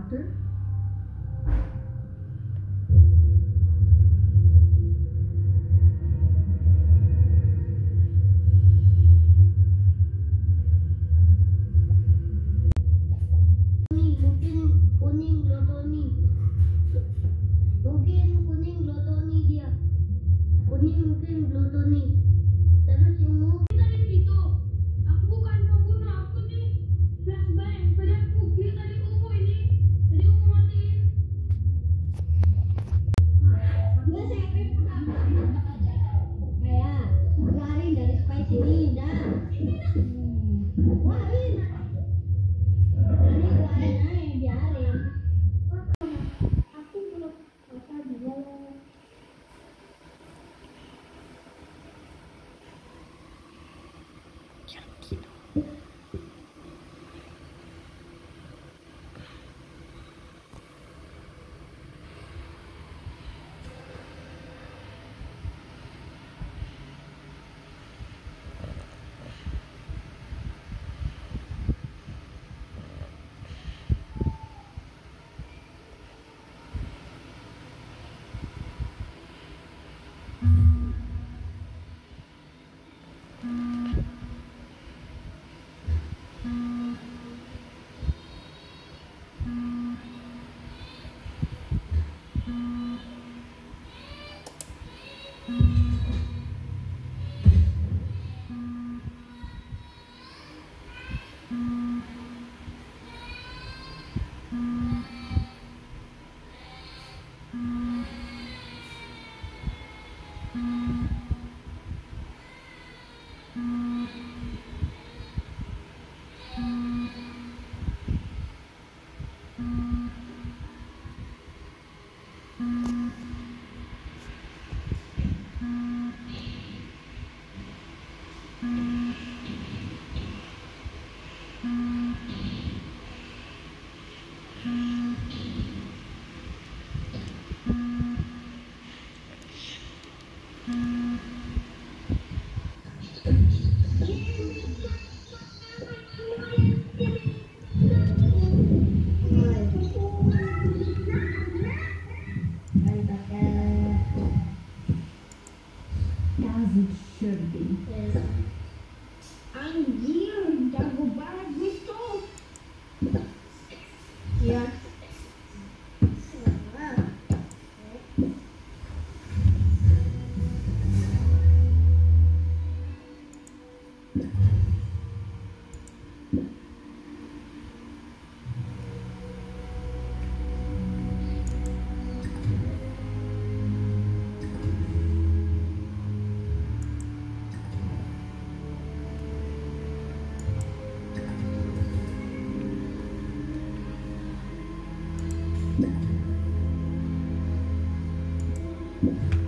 mungkin kuning. Mungkin glotoni. Terus yang mau tadi situ Kayak keluarin dari spice ini. Keluarin. Ini As it should be. Yes. you.